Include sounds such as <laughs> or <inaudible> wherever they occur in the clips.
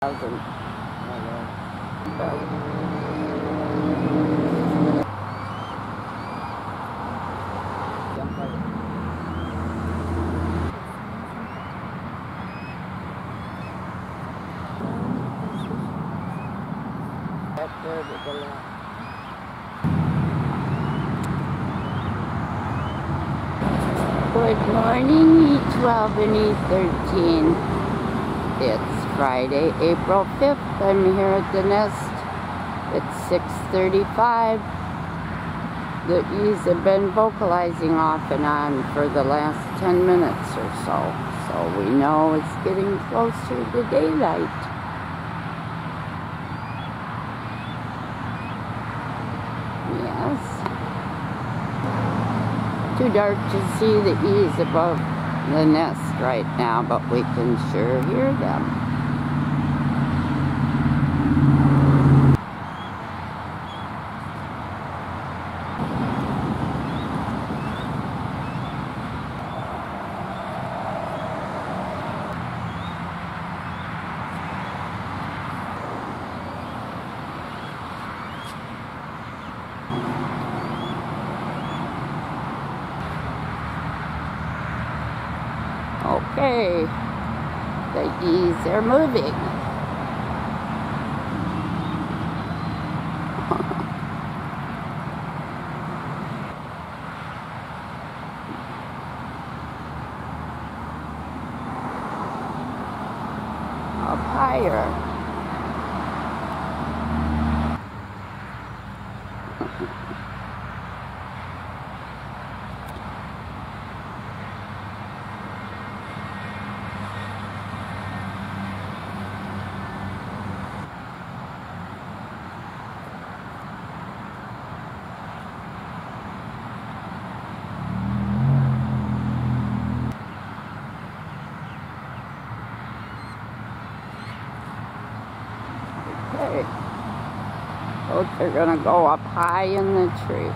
Good morning, E12 and E13. It's Friday, April 5th. I'm here at the nest. It's 6.35. The E's have been vocalizing off and on for the last 10 minutes or so. So we know it's getting closer to daylight. Yes. Too dark to see the E's above the nest right now, but we can sure hear them. Okay, the E's are moving. Up higher. Okay. Are gonna go up high in the tree.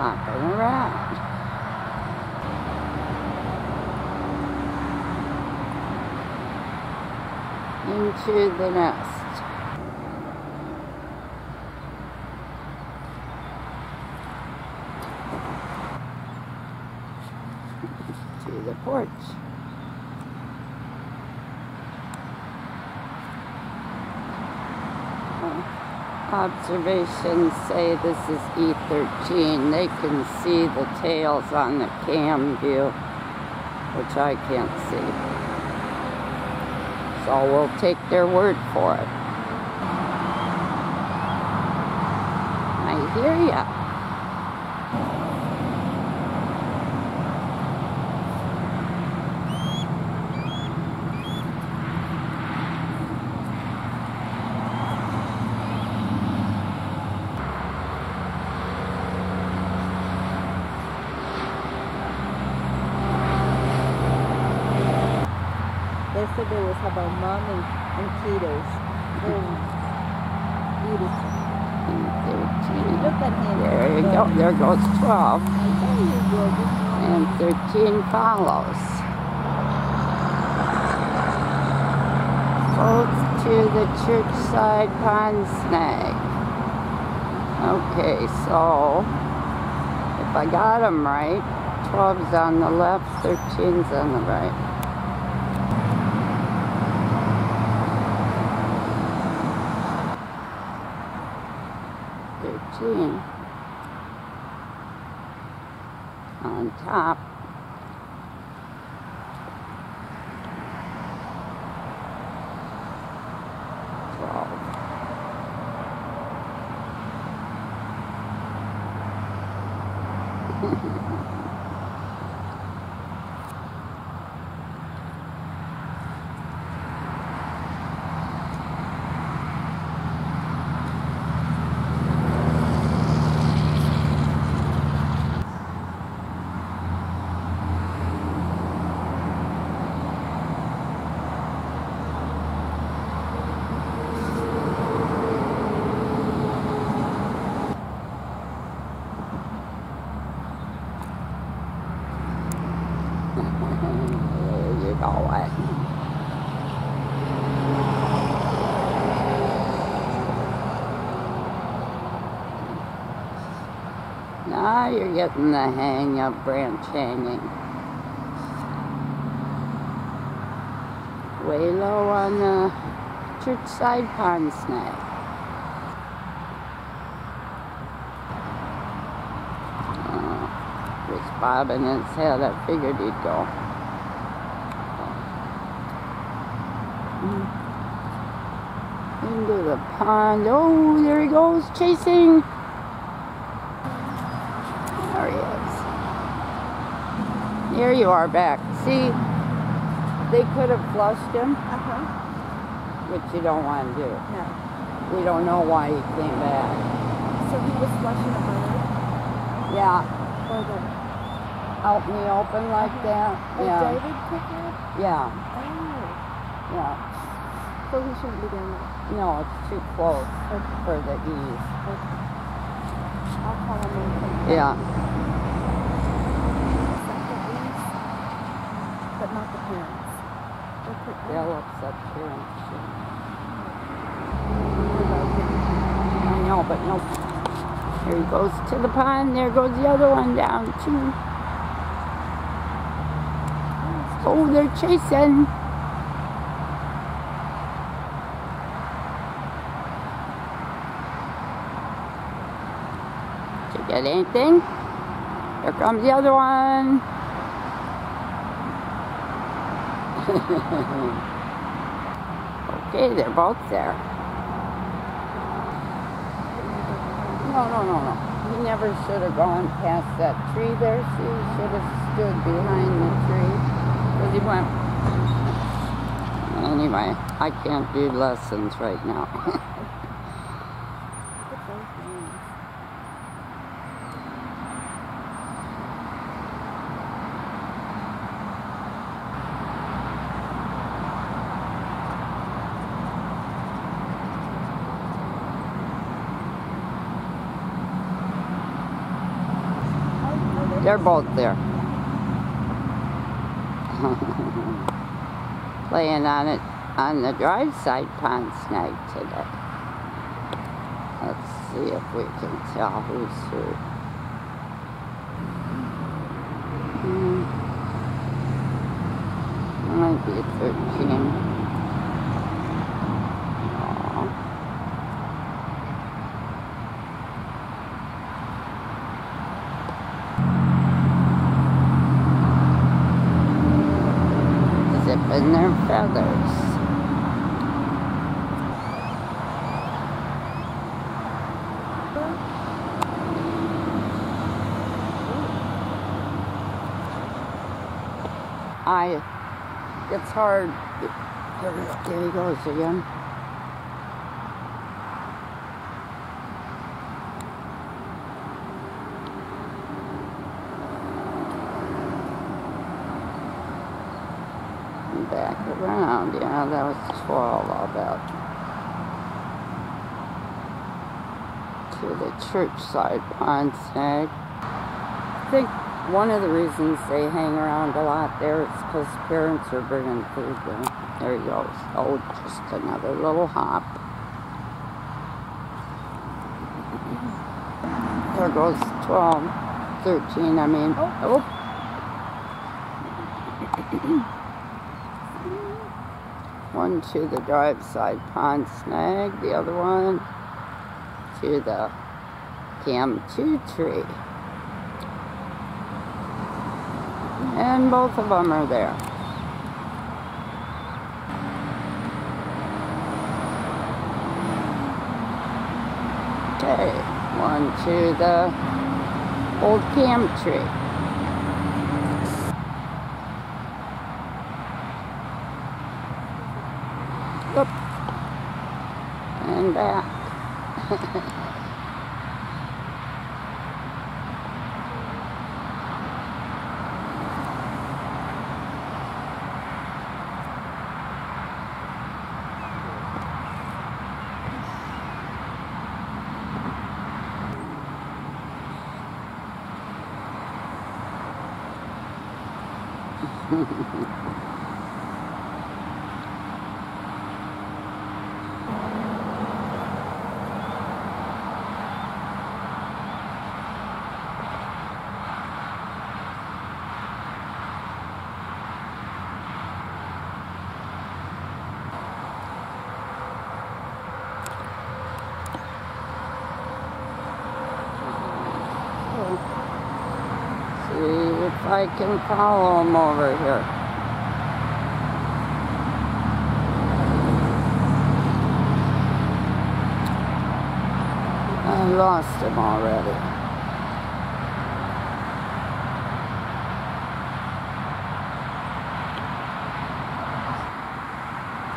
Hopping around. Into the nest. To the porch. Observations say this is E13. They can see the tails on the cam view, which I can't see. So we'll take their word for it. I hear ya. They said about mom and, and kiddos. They're beautiful. E13. Look at him. There you go. There goes 12. I you, gorgeous. And 13 follows. Both to the Churchside Pond Snag. Okay, so if I got them right, 12's on the left, 13's on the right. On top. Twelve. it all wet. Now you're getting the hang of branch hanging. Way low on the church side pond snag. Uh, was bobbing his head. I figured he'd go. Into the pond. Oh, there he goes, chasing. There he is. Here you are back. See, they could have flushed him, Uh-huh. which you don't want to do. No. We don't know why he came back. So he was flushing a bird Yeah, or the out in the open like that. oh, Yeah, David picnic? yeah, Oh. yeah. So he shouldn't be doing that. No, it's too close Okay. for the E's. Okay. I'll call him in. Yeah, Second lease, but not the parents. They'll upset parents. I know, but no. Here he goes to the pond. There goes the other one down too. Oh, they're chasing. Did you get anything? Here comes the other one. Okay, they're both there. No, no, no, no. He never should have gone past that tree there. He should have stood behind the tree. Because he went. Anyway, I can't do lessons right now. <laughs> Look at those names. Are- are they- They're both there. <laughs> Playing on it on the drive side pond snag today. Let's see if we can tell who's who. Hmm. Might be 13. I, it's hard. There, he goes again. Back around, yeah, that was 12, I'll bet. To the church side pond snag. I think one of the reasons they hang around a lot there is because parents are bringing food there. There he goes. Oh, just another little hop. There goes 12, 13, I mean. Oh. oh. <coughs> one to the drive side pond snag, the other one to the cam 2 tree. And both of them are there. Okay, one to the old cam tree. Up and back. <laughs> I can follow him over here. I lost him already.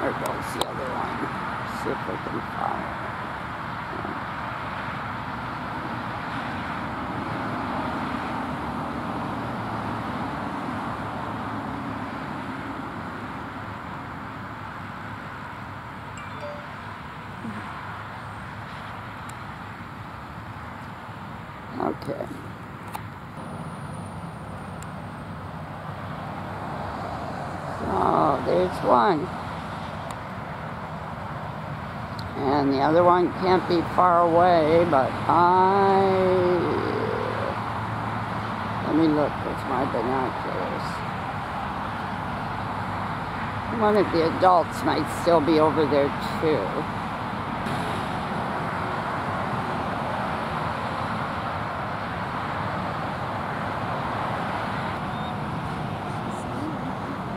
There goes the other one. See if we can follow it. Okay. So there's one. And the other one can't be far away, but I. Let me look with my binoculars. One of the adults might still be over there too.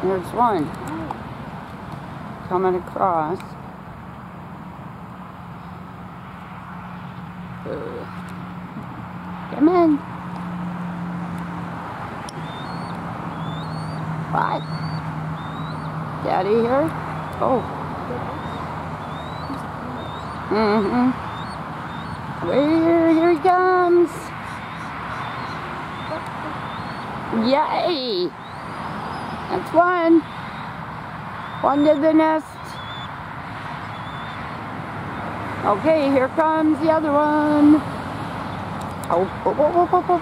There's one coming across. Come in. What? Daddy here? Oh. Mm-hmm. Where here he comes. Yay! That's one. To the nest. Okay, here comes the other one. Oh, oh, oh, oh, oh, oh.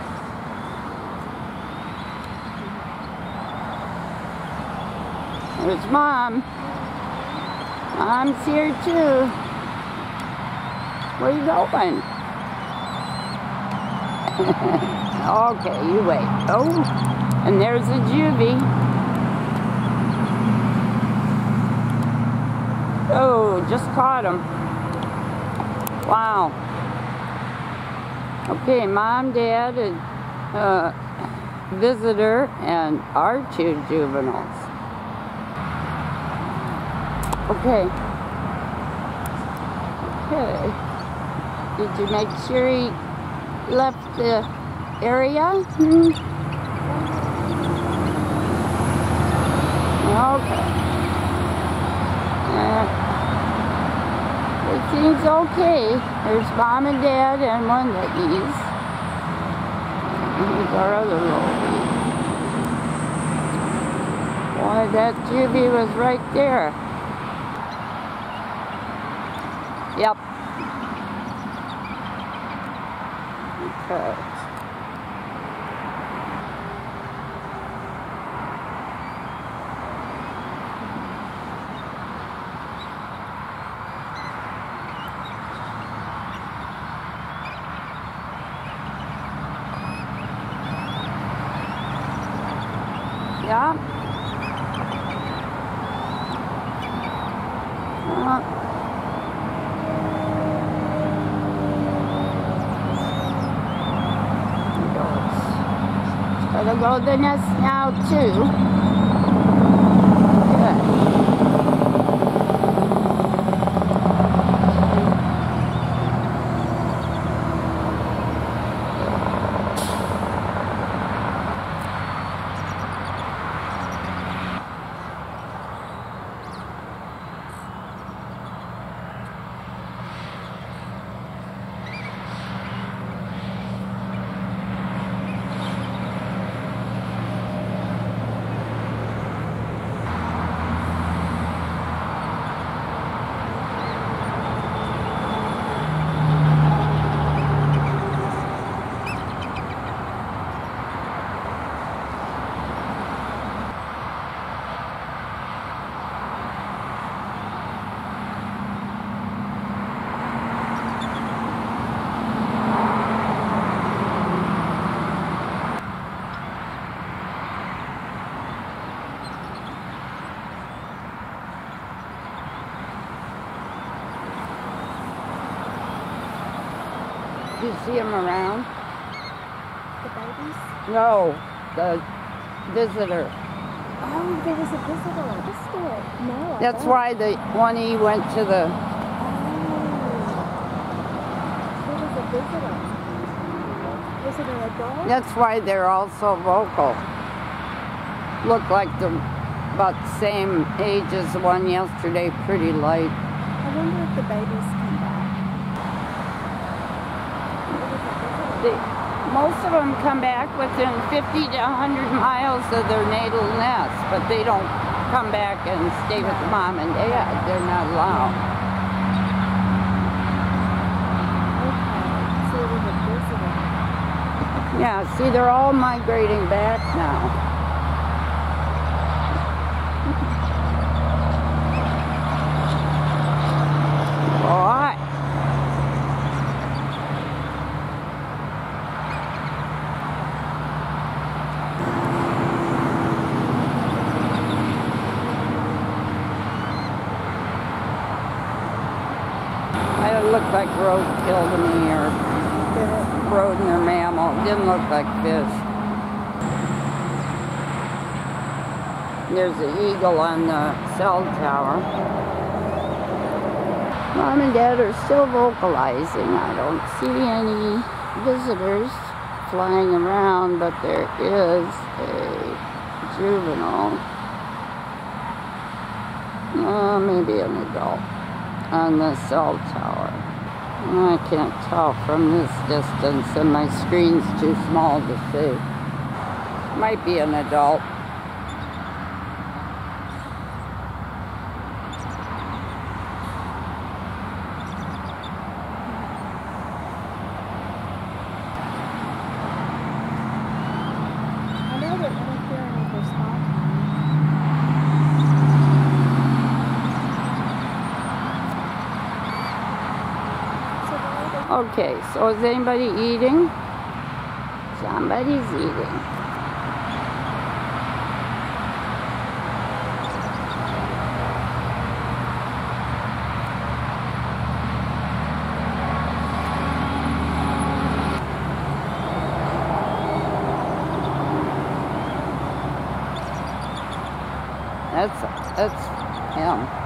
There's mom. Mom's here too. Where you going? <laughs> okay, you wait. Oh, and there's a juvie. Oh, just caught him. Wow. Okay, mom, dad, and uh, visitor, and our two juveniles. Okay. Okay. Did you make sure he left the area? Hmm. Okay. Uh, Everything's okay. There's mom and dad and one Louise. Here's our other Louise. Boy, that juvie was right there. Yep. Okay. Yeah. Uh, Go the nest now too. Good. Do you see him around? The babies? No, the visitor. Oh, there was a visitor at the store. No, I That's don't. why the one he went to the. Oh. There was a visitor. Was it an adult? That's why they're all so vocal. Look like the about the same age as the one yesterday, pretty light. I wonder if the babies come back. There was a visitor. They, most of them come back within 50 to 100 miles of their natal nest, but they don't come back and stay with the mom and dad. They're not allowed. Okay, so it was a visitor. Yeah, see, they're all migrating back now. Boy. It looked like roadkill to me or Did it? rodent or mammal. Didn't fish. There's an eagle on the cell tower. Mom and Dad are still vocalizing. I don't see any visitors flying around, but there is a juvenile. Uh, maybe an adult on the cell tower. I can't tell from this distance, and my screen's too small to see. Might be an adult. I know they're interfering with their spot. So why are they Okay, so is anybody eating? Somebody's eating. That's that's him.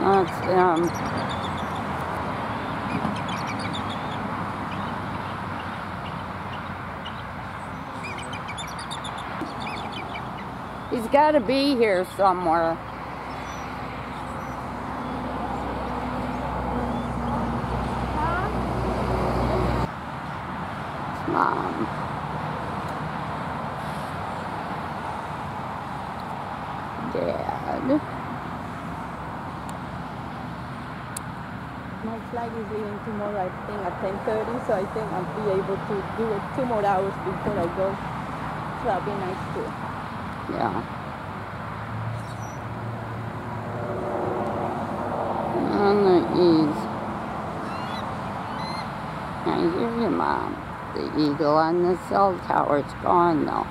Where? Him. He's got to be here somewhere. Mom. Dad. My flight is leaving tomorrow, I think, at 10.30, so I think I'll be able to do it two more hours before I go. So that'll be nice too. Yeah. On the E's. I hear you, Mom. The eagle on the cell tower's gone, though.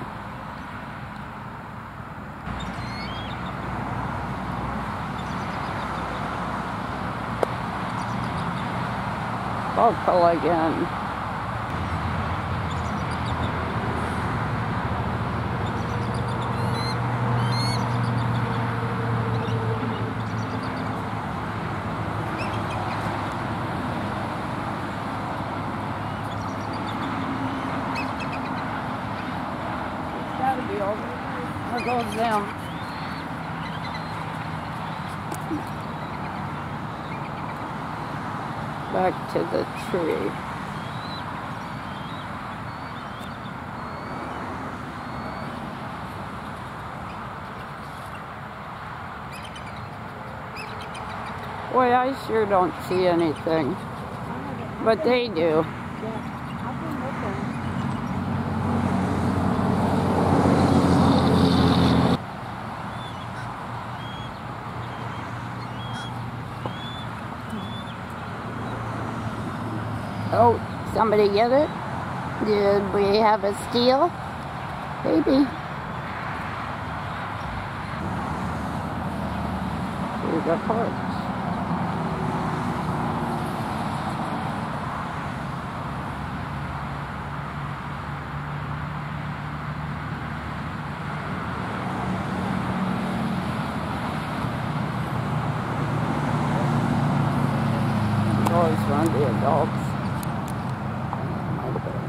Vocal again. It's gotta be over. There goes them. back to Boy, I sure don't see anything. But they do. Oh, somebody get it? Did we have a steal? Maybe. Through the porch. Always run the adults. Might have been.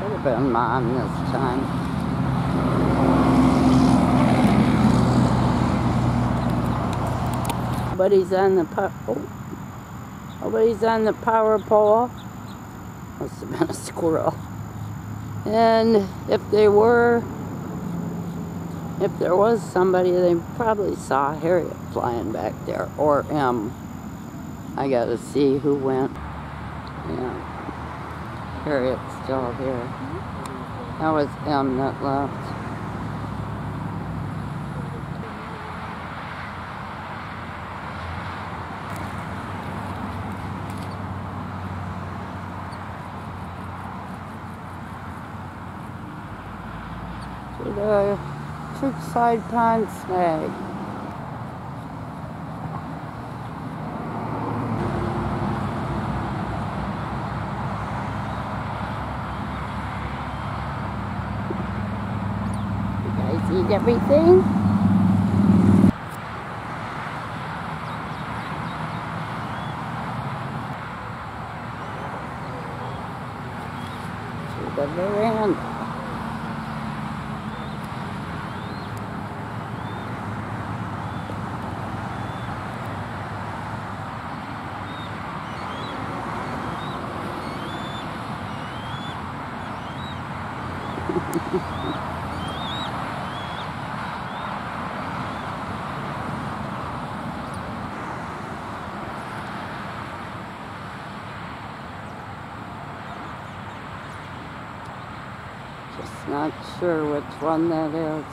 Could have been mom this time. Nobody's on the po- oh. Nobody's on the power pole. Must have been a squirrel. And if they were, if there was somebody, they probably saw Harriet flying back there, or M. I gotta see who went. Harriet's still here. That was M that left. To the Creekside Pond Snag. You guys eat everything? To the veranda. Just not sure which one that is.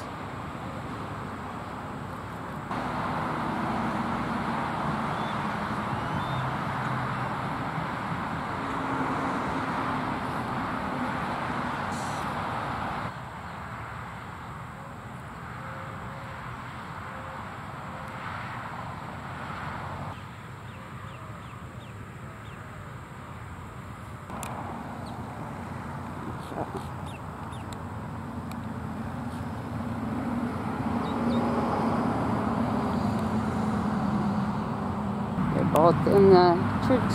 They're both in the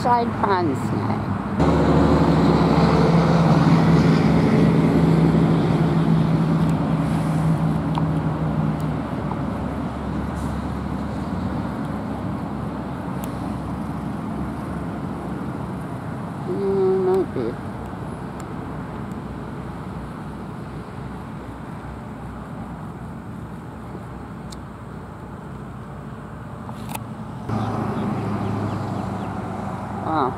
Churchside Pond Snag. Mm, might be. Wow.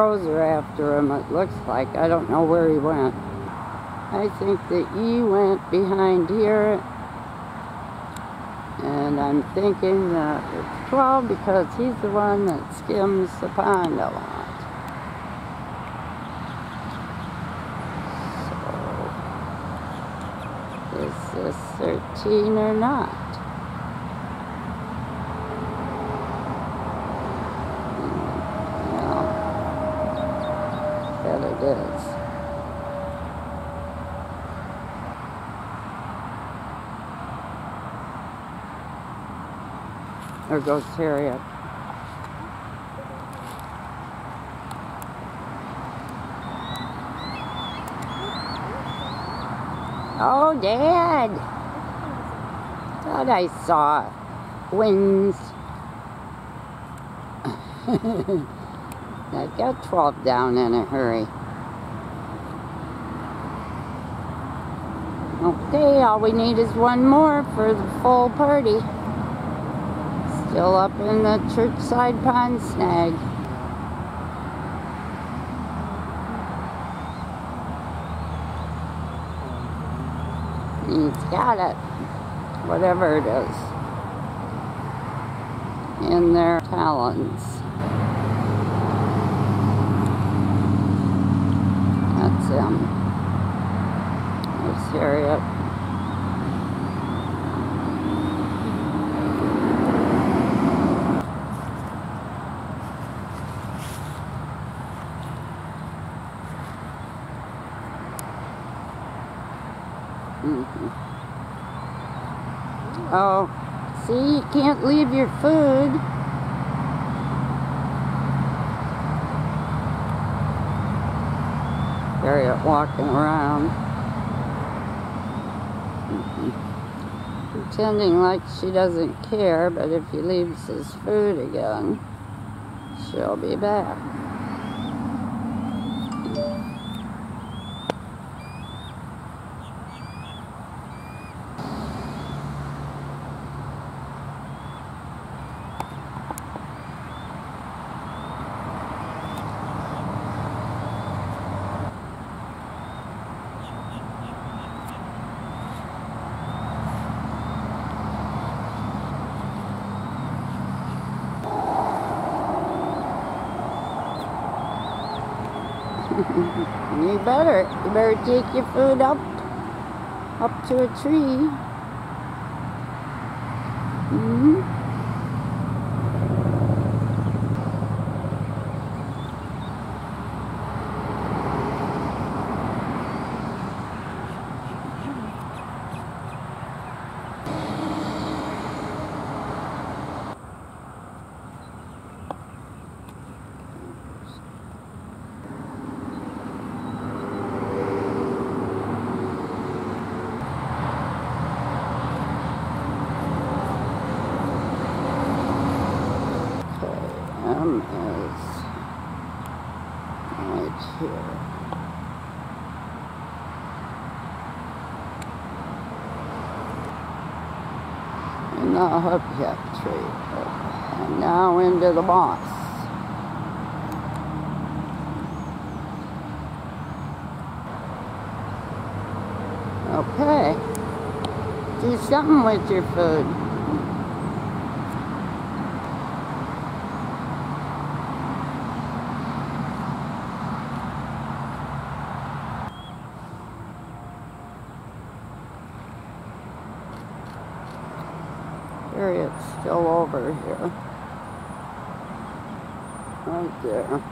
Crows are after him, it looks like. I don't know where he went. I think that E went behind here. And I'm thinking that it's 12 because he's the one that skims the pond a lot. So, is this 13 or not? Yeah. Bet it is. There goes Harriet. Oh, Dad! Thought I saw wings. I got 12 down in a hurry. Okay, all we need is one more for the full party. Still up in the churchside pond snag. He's got it. Whatever it is. In their talons. That's um, him. There's Harriet. Mm -hmm. Oh, see, you can't leave your food. Harriet walking around. Mm -hmm. Pretending like she doesn't care, but if he leaves his food again, she'll be back. You better. You better take your food up up to a tree. Mm -hmm. M is right here. And the hubcap tree. And now into the moss. Okay. Do something with your food. Here it's still over here. Right there.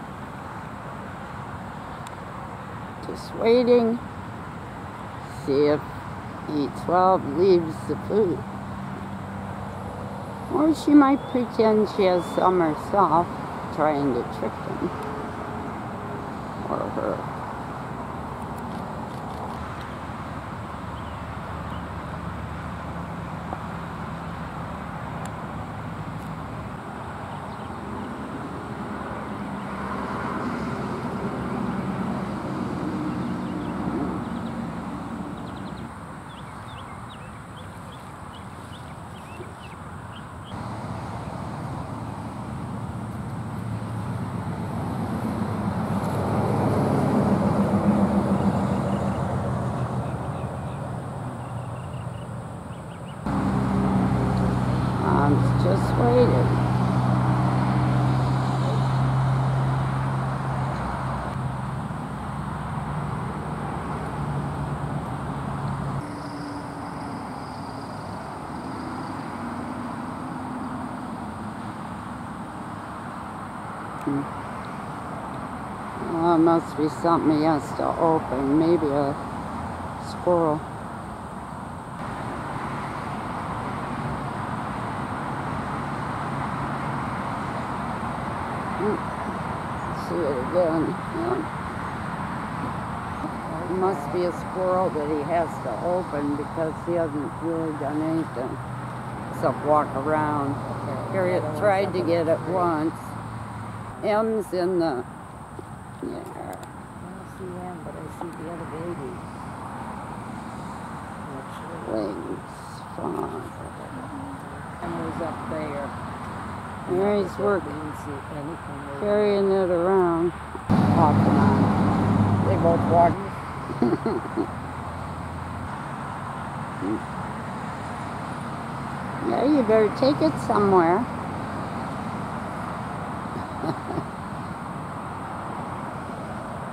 Just waiting. See if E12 leaves the food. Or she might pretend she has some herself, trying to trick him. Or her. I'm just waiting. Well, it must be something he has to open. Maybe a squirrel. Hmm. See it again. Yeah. It must be a squirrel that he has to open because he hasn't really done anything. himself walk around. Harriet tried to get it once. M's in the, yeah, I don't see him, but I see the other babies. Actually, wings, fawn. Emma's up there. There he's work, didn't see anything. over carrying it around. Come on. They both walk. <laughs> Yeah, you better take it somewhere.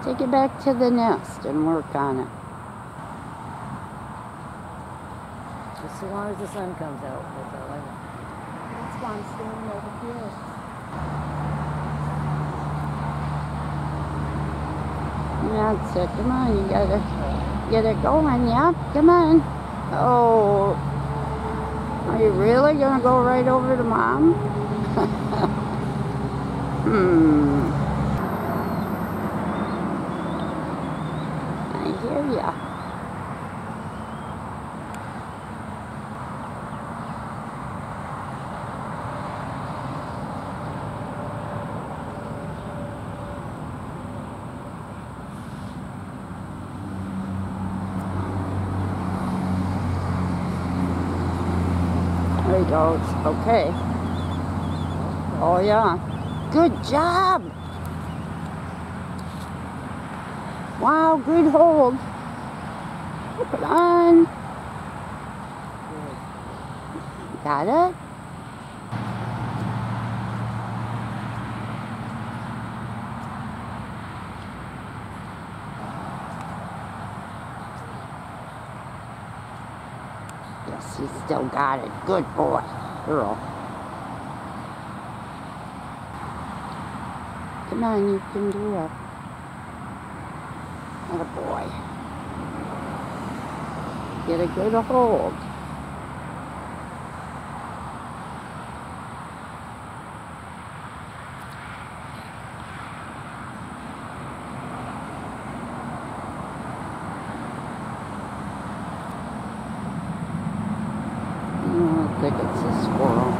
take it back to the nest and work on it. Just as long as the sun comes out, that's all I want. That's why I'm standing over here. That's it. Come on, you gotta get it going. Yep, come on. Oh, are you really gonna go right over to mom? <laughs> hmm. I hear ya. There he goes. Okay. Oh yeah. Good job. Wow, good hold. Put it on. Got it? Yes, he still got it. Good boy. Girl. Come on, you can do it. And a boy. Get a good hold. Oh, I think it's a squirrel.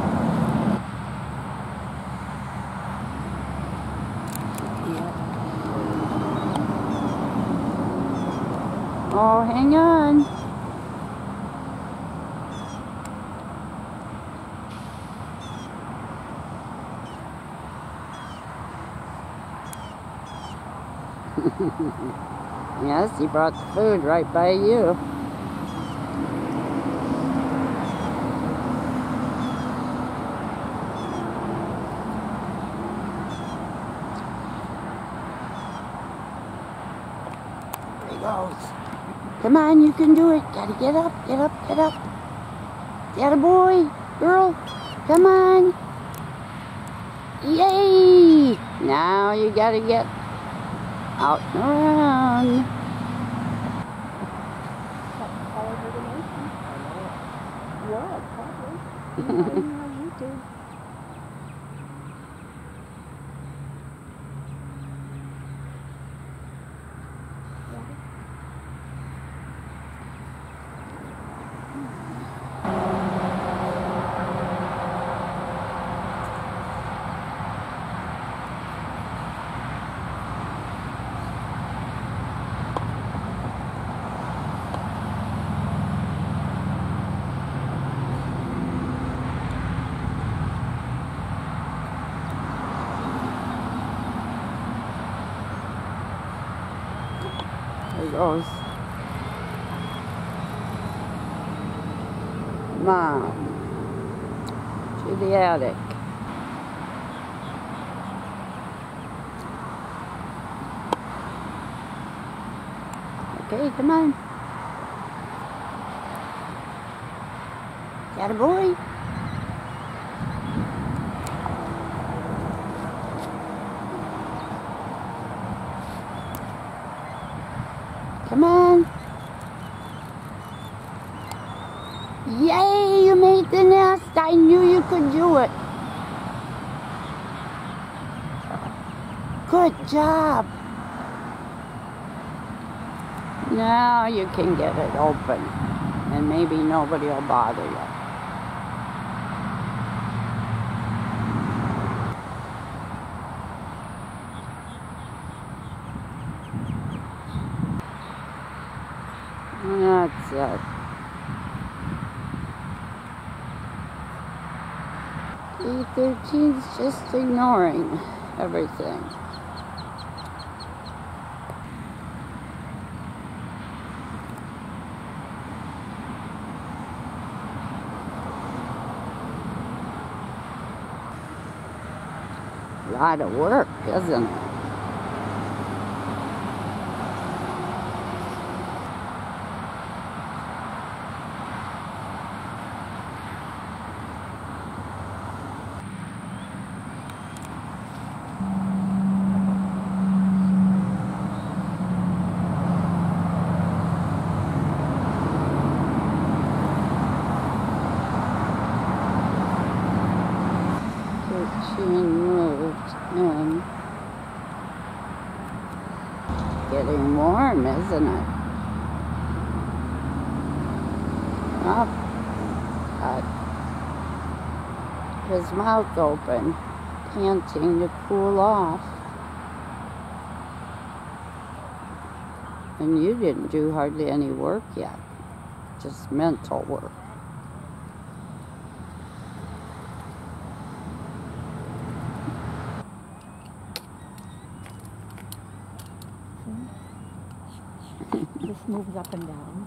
Oh, hang on. <laughs> yes, he brought the food right by you. Come on, you can do it. Gotta get up, get up, get up. Get a boy, girl. Come on. Yay! Now you gotta get out and around. Mom. To the attic. Okay, come on. Got a boy? Come on. Yay, you made the nest. I knew you could do it. Good job. Now you can get it open and maybe nobody will bother you. yet. E13's just ignoring everything. A lot of work, isn't it? Thirteen moved in. Getting warm, isn't it? Up. Got his mouth open, panting to cool off. And you didn't do hardly any work yet, just mental work. Just moves up and down.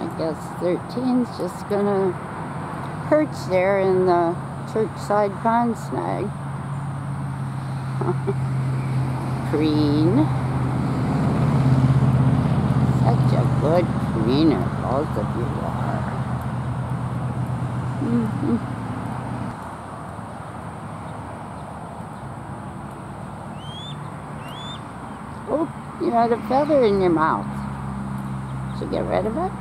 I guess 13's just gonna perch there in the churchside pond snag. <laughs> Preen. Such a good preener, both of you are. Mhm. Oh, you had a feather in your mouth. Should get rid of it?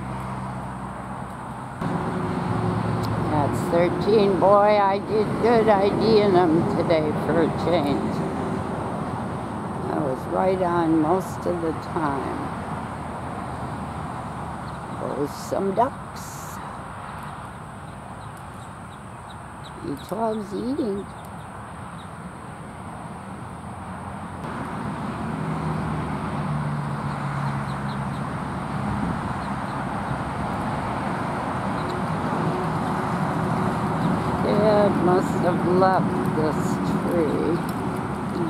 That's 13. Boy, I did good IDing them today for a change. I was right on most of the time. Oh, some ducks. E12's eating. Dad must have left this tree.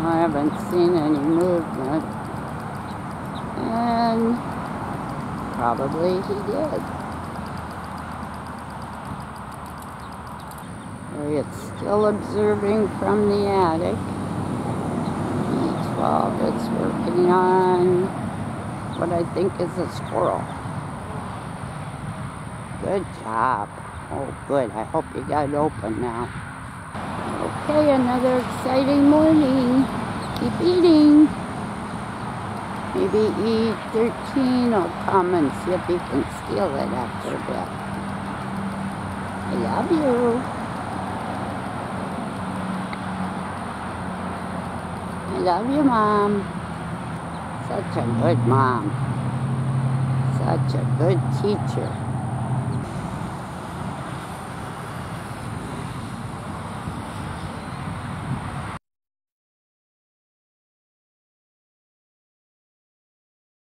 I haven't seen any movement. And probably he did. It's still observing from the attic. E12 is working on what I think is a squirrel. Good job. Oh, good. I hope you got it open now. Okay, another exciting morning. Keep eating. Maybe eat 13 I'll come and see if he can steal it after a bit. I love you. I love you, Mom. Such a good mom. Such a good teacher.